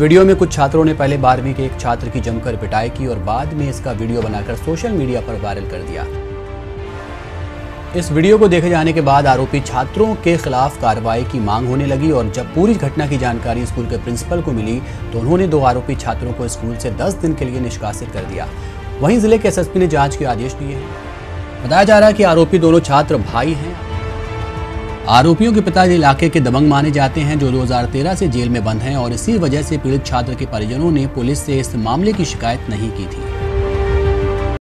Video में कुछ छात्रों ने पहले बारहवीं के एक छात्र की जमकर पिटाई की और बाद में इसका वीडियो बनाकर सोशल मीडिया पर वायरल कर दिया। इस वीडियो को देखे जाने के बाद आरोपी छात्रों के खिलाफ कार्रवाई की मांग होने लगी और जब पूरी घटना की जानकारी स्कूल के प्रिंसिपल को मिली तो उन्होंने दो आरोपी छात्रों को स्कूल से 10 दिन के लिए निष्कासित कर दिया। वहीं ज़िले के एसएसपी ने जाँच के आदेश दिए बताया जा रहा है कि आरोपी दोनों छात्र भाई हैं। आरोपियों के पिता इलाके के दबंग माने जाते हैं, जो 2013 से जेल में बंद हैं और इसी वजह से पीड़ित छात्र के परिजनों ने पुलिस से इस मामले की शिकायत नहीं की थी।